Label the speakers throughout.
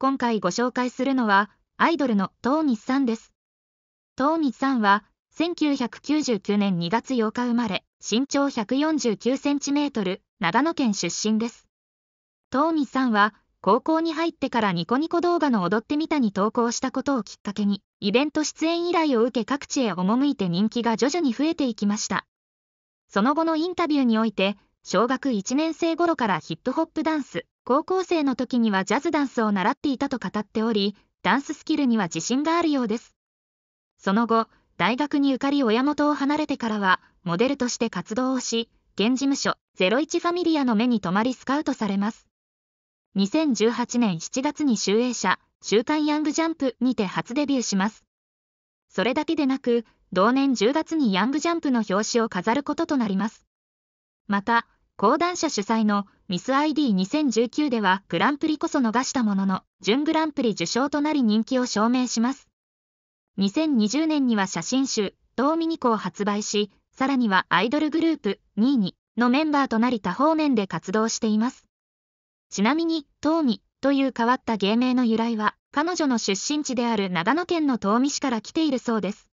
Speaker 1: 今回ご紹介するのは、アイドルのトーニスさんです。トーニスさんは、1999年2月8日生まれ、身長149センチメートル、長野県出身です。トーニスさんは、高校に入ってからニコニコ動画の踊ってみたに投稿したことをきっかけに、イベント出演依頼を受け各地へ赴いて人気が徐々に増えていきました。その後のインタビューにおいて、小学1年生頃からヒップホップダンス、高校生の時にはジャズダンスを習っていたと語っており、ダンススキルには自信があるようです。その後、大学にゆかり親元を離れてからは、モデルとして活動をし、現事務所、01ファミリアの目に留まりスカウトされます。2018年7月に集英社、週刊ヤングジャンプにて初デビューします。それだけでなく、同年10月にヤングジャンプの表紙を飾ることとなります。また、講談社主催のミス ID2019 ではグランプリこそ逃したものの、準グランプリ受賞となり人気を証明します。2020年には写真集、ドーミニコを発売し、さらにはアイドルグループ、ニーニのメンバーとなり多方面で活動しています。ちなみに、トーミという変わった芸名の由来は、彼女の出身地である長野県の東御市から来ているそうです。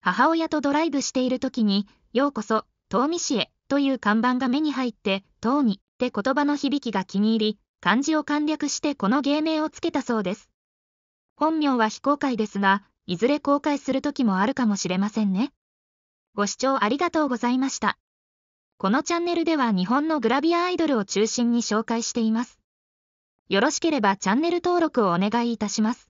Speaker 1: 母親とドライブしている時に、ようこそ、東御市へという看板が目に入って、トーミって言葉の響きが気に入り、漢字を簡略してこの芸名をつけたそうです。本名は非公開ですが、いずれ公開する時もあるかもしれませんね。ご視聴ありがとうございました。このチャンネルでは日本のグラビアアイドルを中心に紹介しています。よろしければチャンネル登録をお願いいたします。